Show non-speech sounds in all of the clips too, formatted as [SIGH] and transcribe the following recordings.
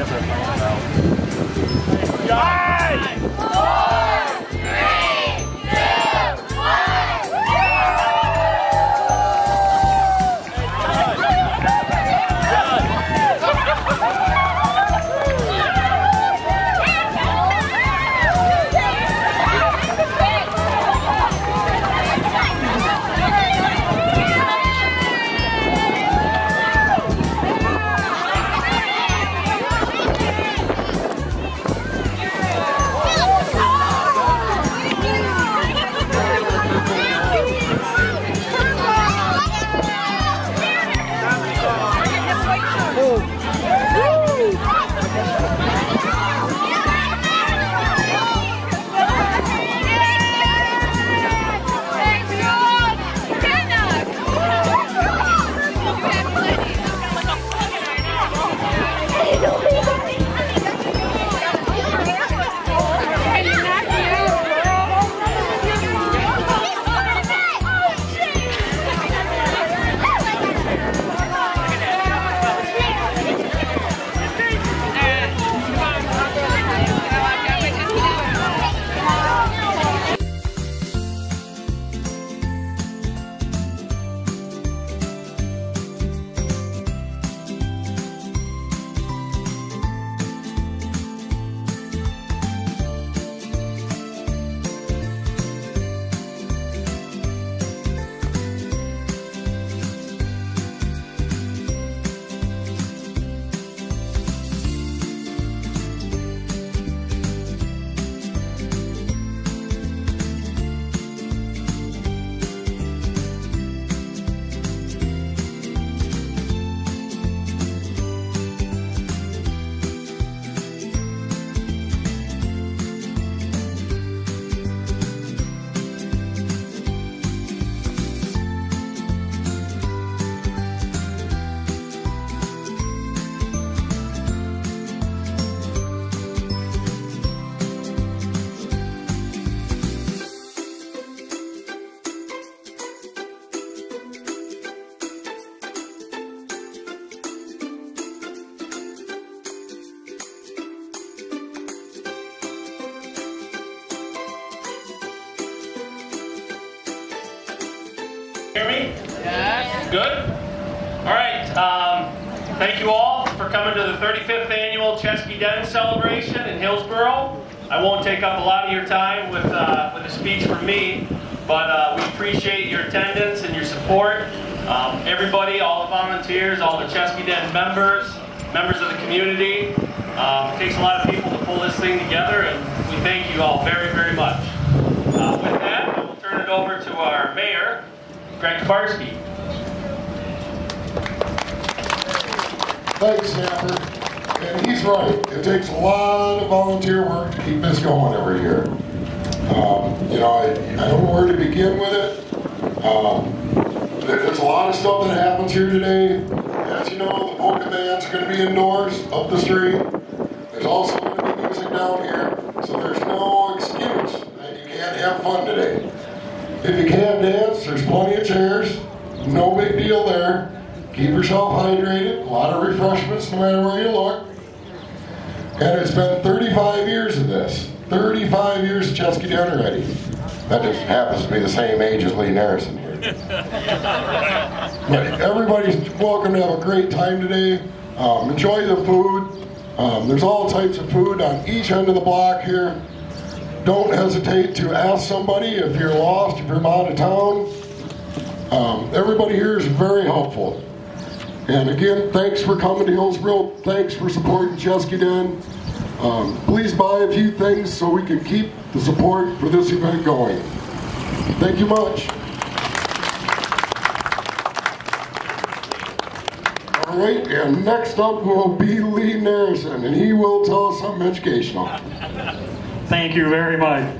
ever thought about. Guys! Good? All right. Um, thank you all for coming to the 35th annual Cesky Den celebration in Hillsboro. I won't take up a lot of your time with, uh, with a speech from me, but uh, we appreciate your attendance and your support. Um, everybody, all the volunteers, all the Cesky Den members, members of the community. Um, it takes a lot of people to pull this thing together, and we thank you all very, very much. Uh, with that, I will turn it over to our mayor, Greg Kabarski. Thanks, Snapper. And he's right. It takes a lot of volunteer work to keep this going every year. Um, you know, I, I don't know where to begin with it. Um, there's a lot of stuff that happens here today. As you know, the polka band's going to be indoors up the street. There's also going to be music down here, so there's no excuse that you can't have fun today. If you can't dance, there's plenty of chairs. No big deal there. Keep yourself hydrated. A lot of refreshments no matter where you look. And it's been 35 years of this. 35 years of Cesky already. That just happens to be the same age as Lee Nerison here. [LAUGHS] but everybody's welcome to have a great time today. Um, enjoy the food. Um, there's all types of food on each end of the block here. Don't hesitate to ask somebody if you're lost, if you're out of town. Um, everybody here is very helpful. And again, thanks for coming to Hillsboro. Thanks for supporting Cesky Den. Um, please buy a few things so we can keep the support for this event going. Thank you much. All right, and next up will be Lee Nerison, and he will tell us something educational. Thank you very much.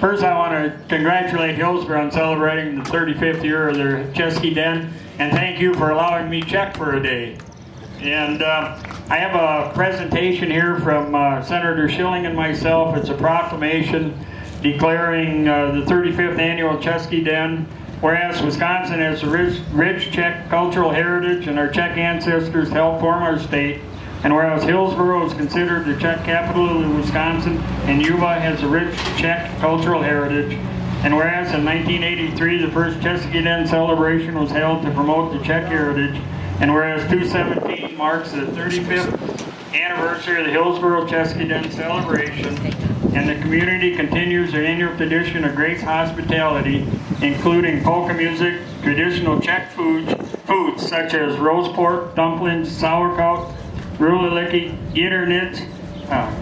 First, I want to congratulate Hillsboro on celebrating the 35th year of their Cesky Den and thank you for allowing me check for a day. And uh, I have a presentation here from uh, Senator Shilling and myself. It's a proclamation declaring uh, the 35th annual Cesky Den. Whereas Wisconsin has a rich, rich Czech cultural heritage and our Czech ancestors helped form our state, and whereas Hillsboro is considered the Czech capital of Wisconsin and Yuba has a rich Czech cultural heritage, and whereas in 1983 the first Den celebration was held to promote the Czech heritage, and whereas 217 marks the 35th anniversary of the Hillsboro Den celebration, and the community continues their annual tradition of great hospitality, including polka music, traditional Czech foods, foods such as roast pork, dumplings, sauerkraut, ruliliki, yitternit, uh,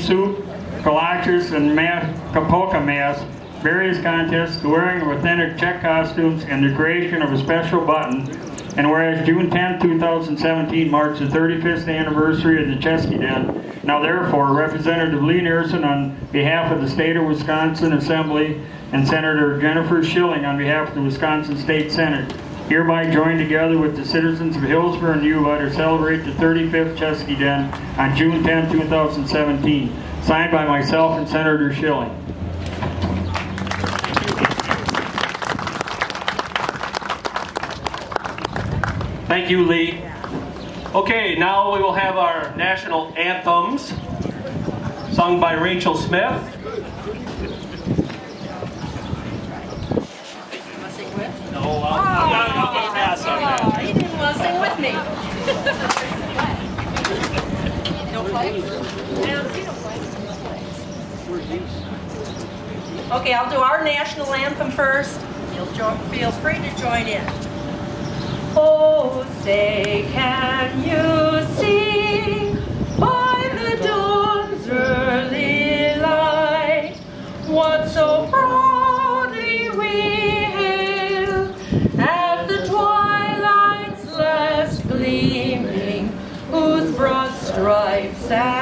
soup, kolaches and mass, kapolka mass, various contests, the wearing of authentic Czech costumes, and the creation of a special button. And whereas June 10, 2017 marks the 35th anniversary of the Cesky Den, now therefore Representative Lee Nerison on behalf of the State of Wisconsin Assembly and Senator Jennifer Shilling on behalf of the Wisconsin State Senate hereby join together with the citizens of Hillsboro and Yuba to celebrate the 35th Cesky Den on June 10, 2017. Signed by myself and Senator Shilling. Thank you, Lee. Okay, now we will have our national anthems sung by Rachel Smith. No, I'm, I'm going to pass on that. Oh, you didn't want to sing with me. [LAUGHS] no flags? I don't see no flags. Okay, I'll do our national anthem first. Feel free to join in. Oh, say, can you see by the dawn's early light what so proudly we hail at the twilight's last gleaming, whose broad stripes and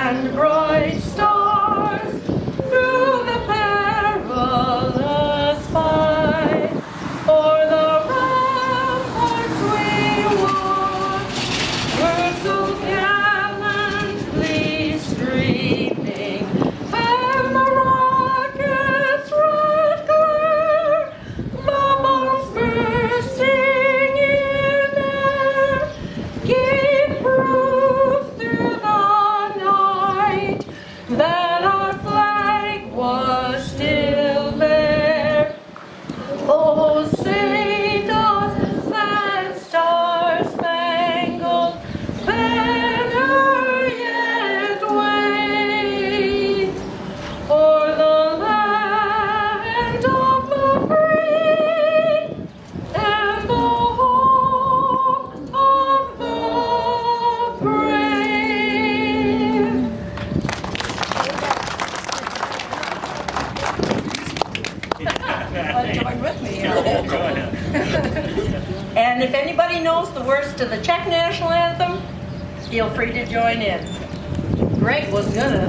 Greg was gonna.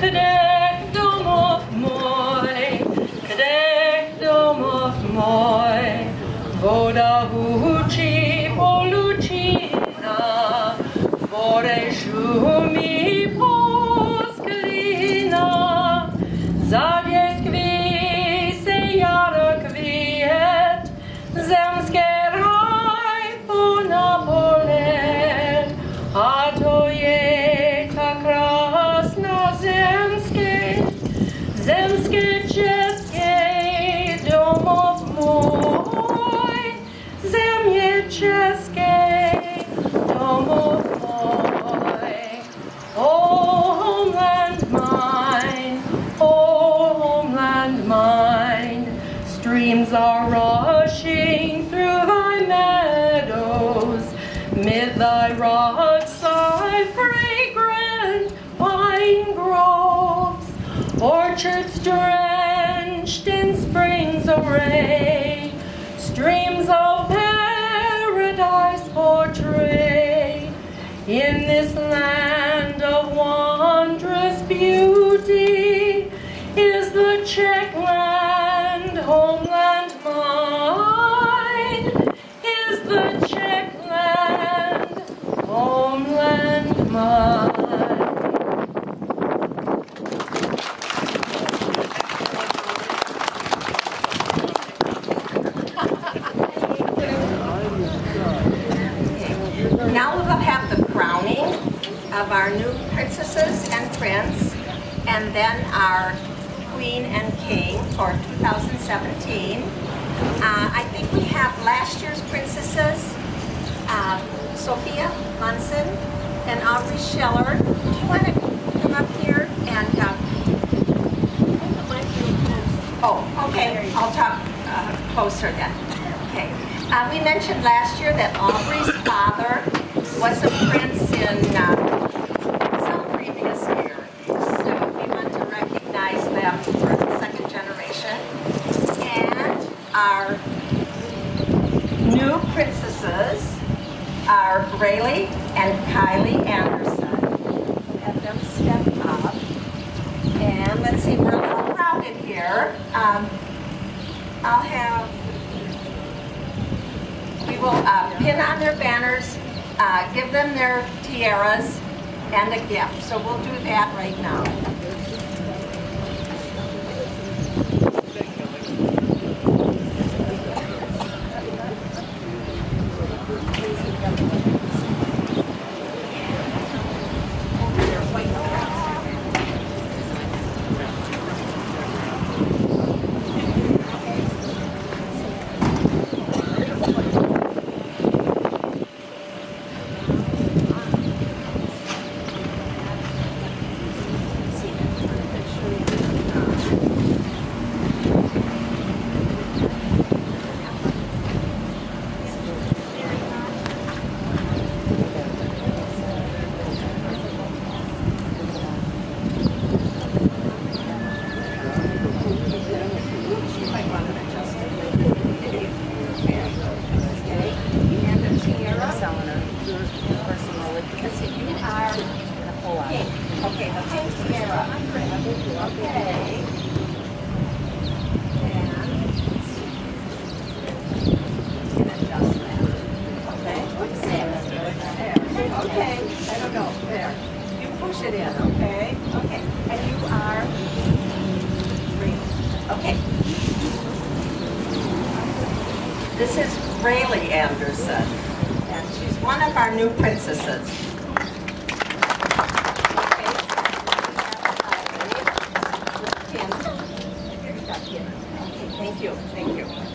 Kadek domov môj, kadek domov môj, voda hučí polučina, vore šumí streams are rushing through thy meadows, mid thy rocks are fragrant pine groves, orchards drenched in spring's array, Now we will have the crowning of our new princesses and prince, and then our queen and king for 2017. Uh, I think we have last year's princesses, uh, Sophia Munson and Aubrey Scheller. Do you want to come up here and? Uh, oh, okay. I'll talk uh, closer then. Okay. Uh, we mentioned last year that Aubrey's father was a prince in uh, some previous year. So we want to recognize them for the second generation. And our new princesses are Rayleigh and Kylie Anderson. Have them step up. And let's see, we're a little crowded here. Um, I'll have we will uh, pin on their banners, uh, give them their tiaras and a gift. So we'll do that right now. And a tiara. Let's see, you are pink. Okay, the pink tiara. Okay. And and adjust that. Okay. There. Okay, there we go. There. You push it in, okay? Okay. And you are green. Okay. This is Rayleigh Anderson, and she's one of our new princesses. Okay, thank you, thank you.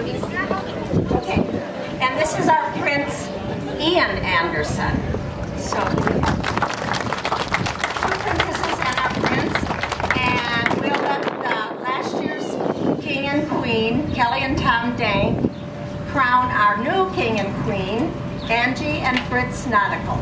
Okay, and this is our Prince Ian Anderson. So, two princesses and our prince, and we'll let the last year's king and queen, Kelly and Tom Dank, crown our new king and queen, Angie and Fritz Nautical.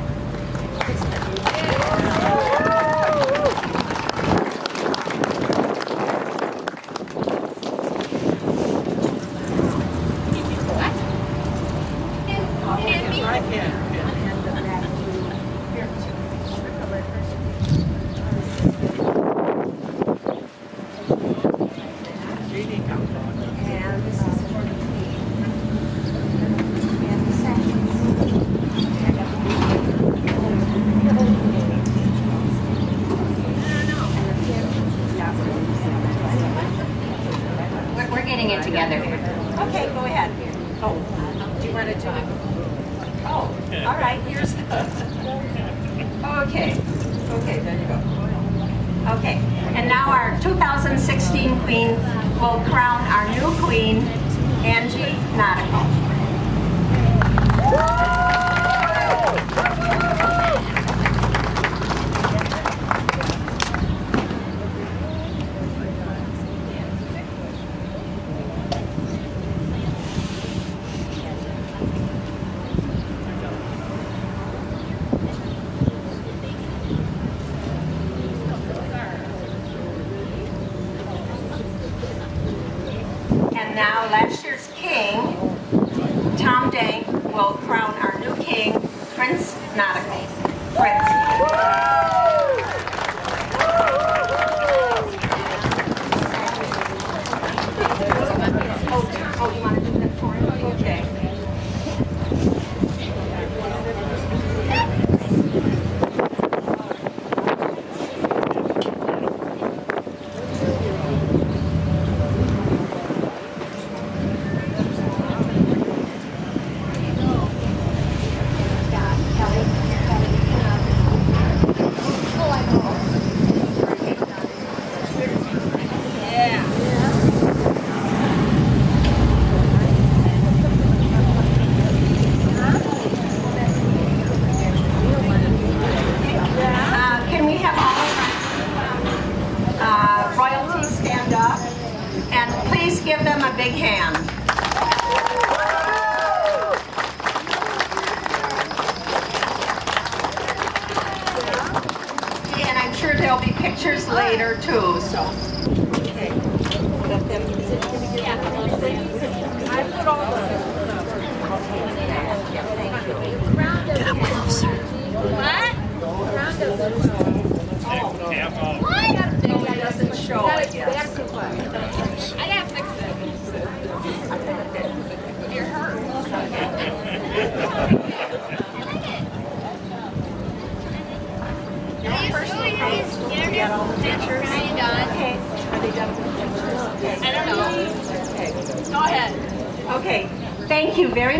now last year's king, Tom Dank, will crown our new king, Prince Nautical. Prince.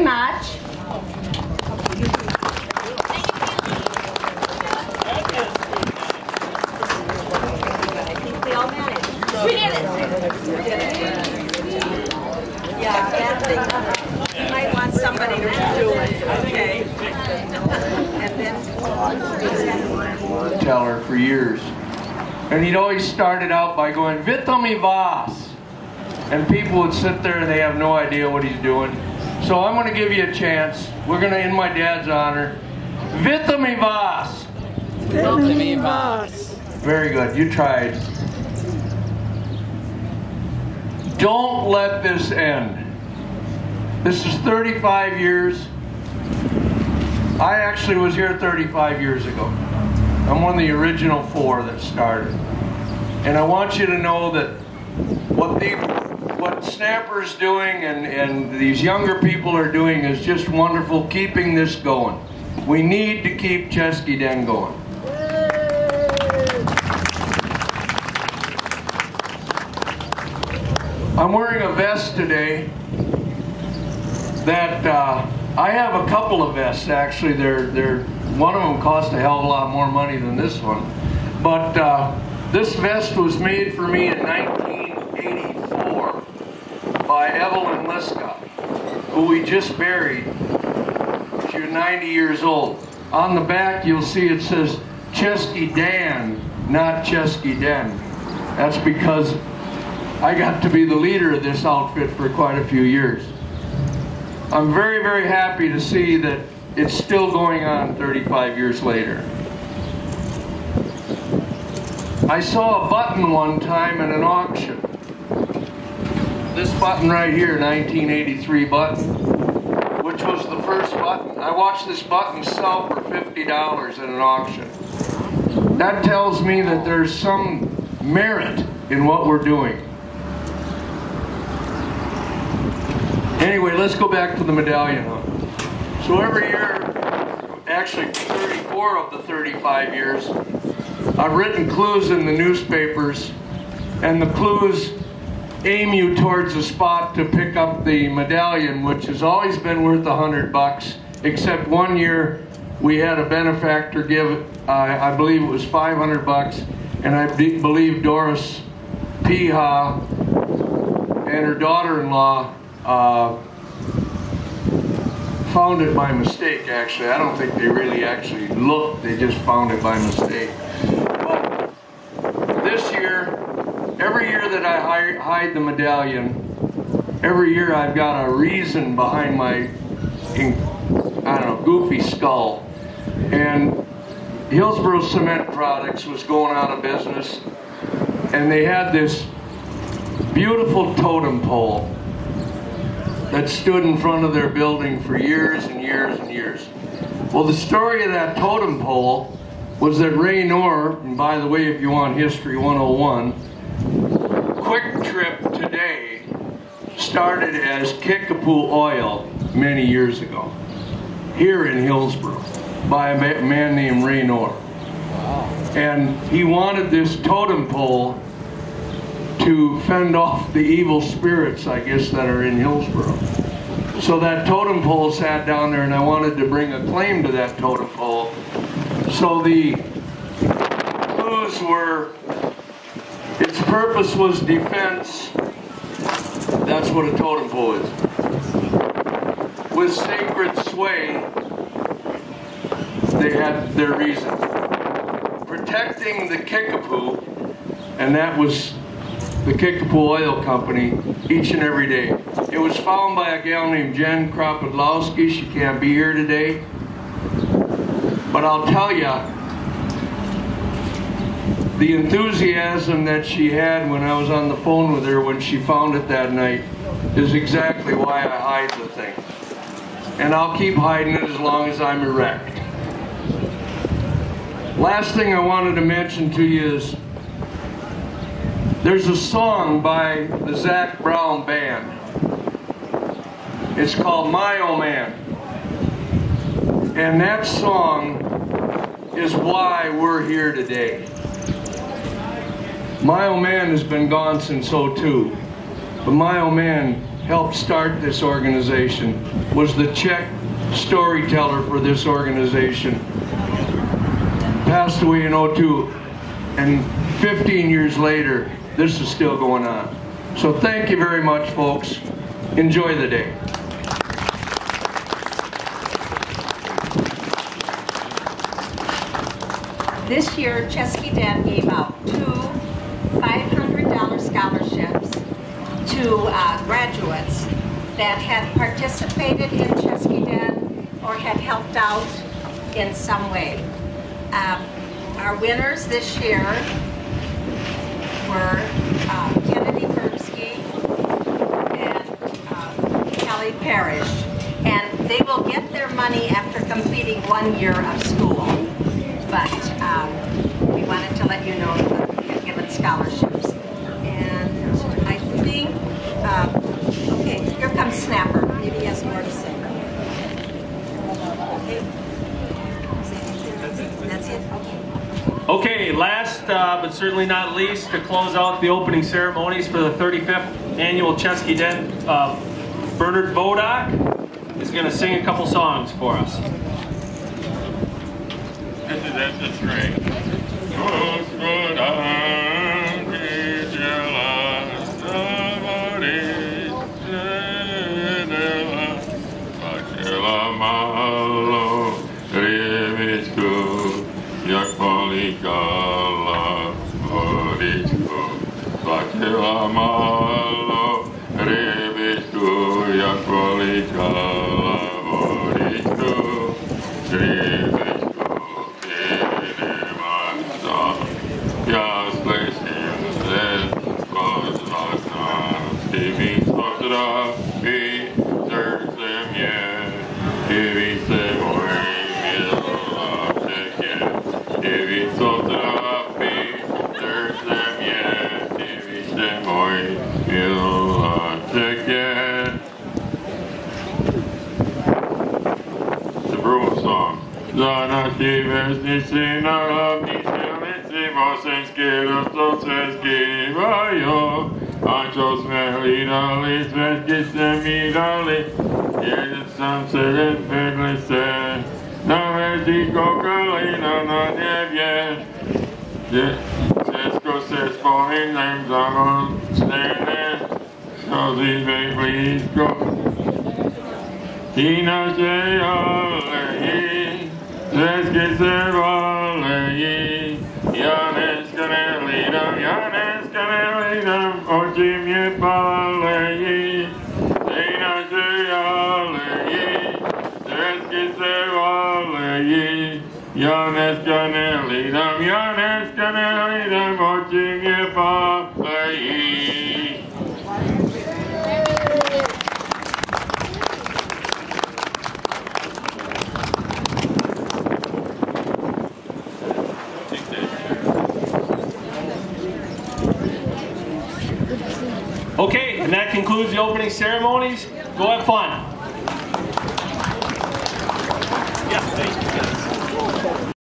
Much. Thank you, Lee. Thank you. I think we all managed. We did it. Yeah, bad thing. You might want somebody to do it, okay? And then. teller for years. And he'd always started out by going, Vitami Vas. And people would sit there and they have no idea what he's doing. So I'm going to give you a chance. We're going to, in my dad's honor, Vitami Vas. Very good. You tried. Don't let this end. This is 35 years. I actually was here 35 years ago. I'm one of the original four that started. And I want you to know that what the what Snapper's doing and, and these younger people are doing is just wonderful, keeping this going. We need to keep Cesky Den going. I'm wearing a vest today that uh, I have a couple of vests actually. They're they're one of them cost a hell of a lot more money than this one, but uh, this vest was made for me in 1984 by Evelyn Liska, who we just buried. She was 90 years old. On the back, you'll see it says Cesky Dan, not Cesky Den. That's because I got to be the leader of this outfit for quite a few years. I'm very, very happy to see that it's still going on 35 years later. I saw a button one time in an auction. This button right here, 1983 button, which was the first button. I watched this button sell for $50 at an auction. That tells me that there's some merit in what we're doing. Anyway, let's go back to the medallion hunt. So every year, actually 34 of the 35 years, I've written clues in the newspapers, and the clues aim you towards a spot to pick up the medallion, which has always been worth a hundred bucks, except one year we had a benefactor give, uh, I believe it was 500 bucks, and I be- believe Doris Piha and her daughter-in-law uh, found it by mistake, actually. I don't think they really actually looked, they just found it by mistake. But this year, every year that I hide the medallion, every year I've got a reason behind my, I don't know, goofy skull. And Hillsboro Cement Products was going out of business, and they had this beautiful totem pole that stood in front of their building for years and years and years. Well, the story of that totem pole was that Ray Nor, and by the way, if you want History 101, Kwik Trip today started as Kickapoo Oil many years ago here in Hillsboro by a man named Ray Nor. And he wanted this totem pole to fend off the evil spirits, I guess, that are in Hillsboro. So that totem pole sat down there, and I wanted to bring a claim to that totem pole. So the clues were its purpose was defense. That's what a totem pole is. With sacred sway, they had their reason. Protecting the Kickapoo, and that was the Kickapoo Oil Company each and every day. It was found by a gal named Jen Kropodlowski. She can't be here today. But I'll tell you, the enthusiasm that she had when I was on the phone with her when she found it that night is exactly why I hide the thing. And I'll keep hiding it as long as I'm erect. Last thing I wanted to mention to you is there's a song by the Zac Brown Band. It's called My Oh Man. And that song is why we're here today. My Oh Man has been gone since 02. But My Oh Man helped start this organization, was the Czech storyteller for this organization. Passed away in 02. And 15 years later, this is still going on. So thank you very much, folks. Enjoy the day. This year, Cesky Den gave out two $500 scholarships to uh, graduates that had participated in Cesky Den or had helped out in some way. Um, our winners this year were uh, Kennedy Verbsky and uh, Kelly Parrish. And they will get their money after completing one year of school. But um, we wanted to let you know that we had given scholarships. And I think, uh, okay, here comes Snapper. Maybe he has more to say. Okay. That's it? Okay. Okay, last uh, but certainly not least, to close out the opening ceremonies for the 35th annual Cesky Den, uh, Bernard Bodak is going to sing a couple songs for us. This is. Vesnici na hlavní silnici mosenské rostouce zpívajo. A čo jsme hlídali, světky se mi dali, jezdec jsem se vedli se. Na hvězdy koukali na že Česko se spomínem za mocné, slzy blízko, ty naše aleji, hezky se valejí. Já dneska nehlídám, já dneska nehlídám, oči mě palejí. Ty naše aleji, hezky se valejí. Nehlídám, já dneska nehlídám, oči mě palejí. Okay, and that concludes the opening ceremonies. Go have fun.